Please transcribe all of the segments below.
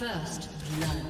First blood.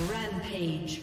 Rampage.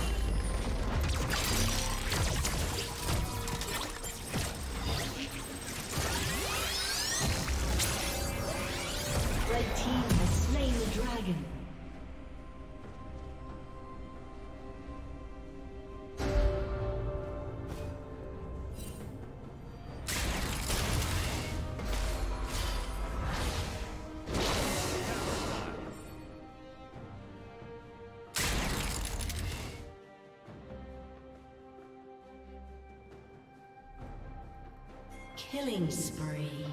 Killing spree.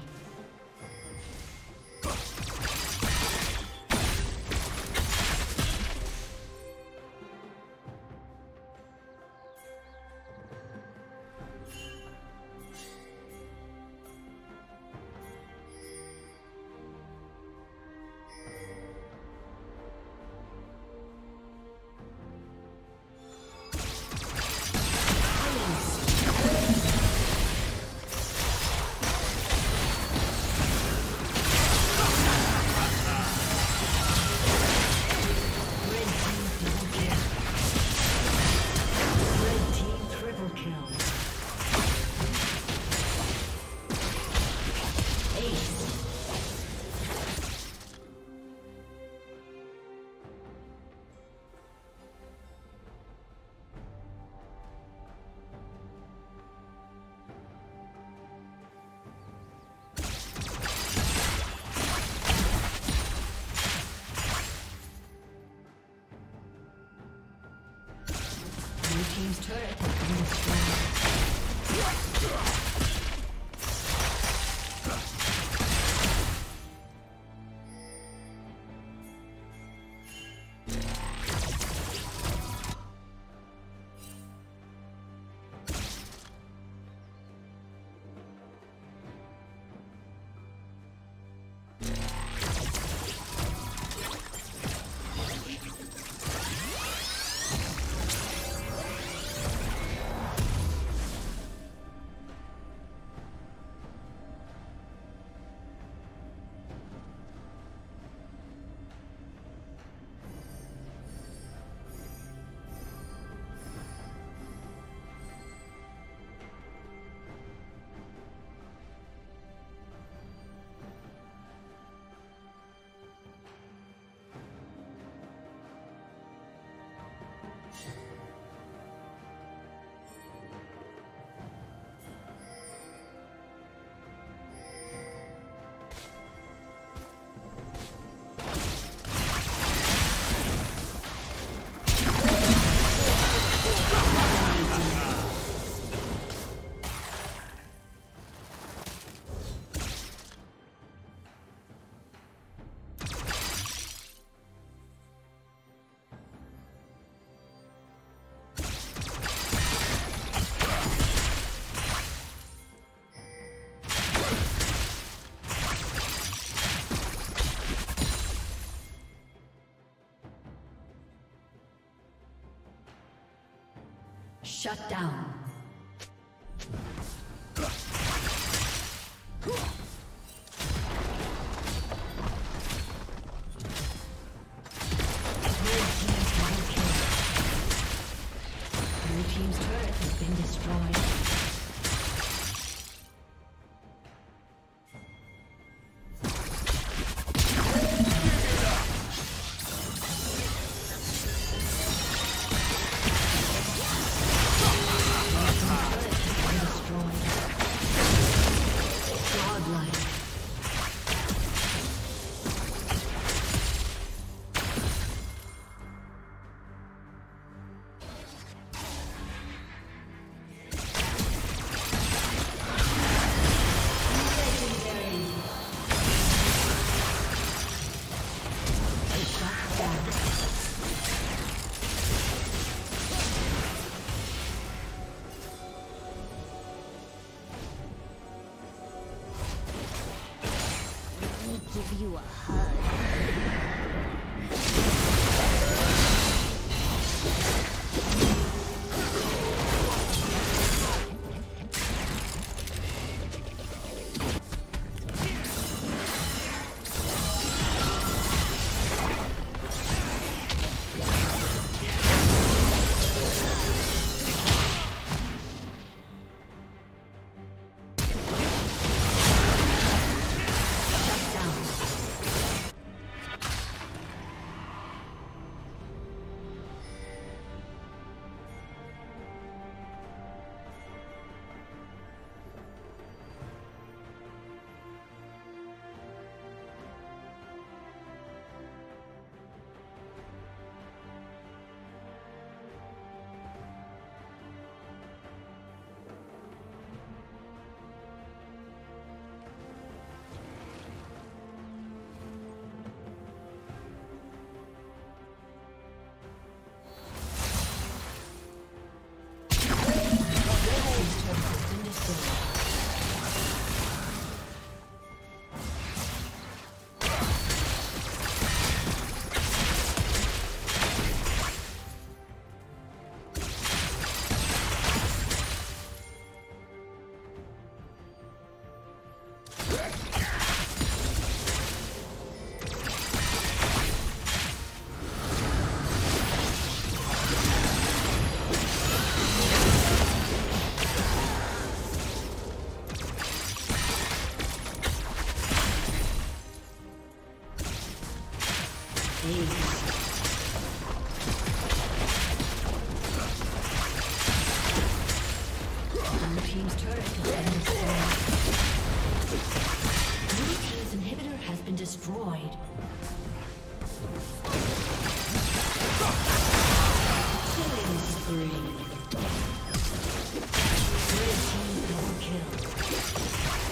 turret Shut down. Blue team's turret has been destroyed. Blue team's inhibitor has been destroyed. Killing spree. Red team double kill.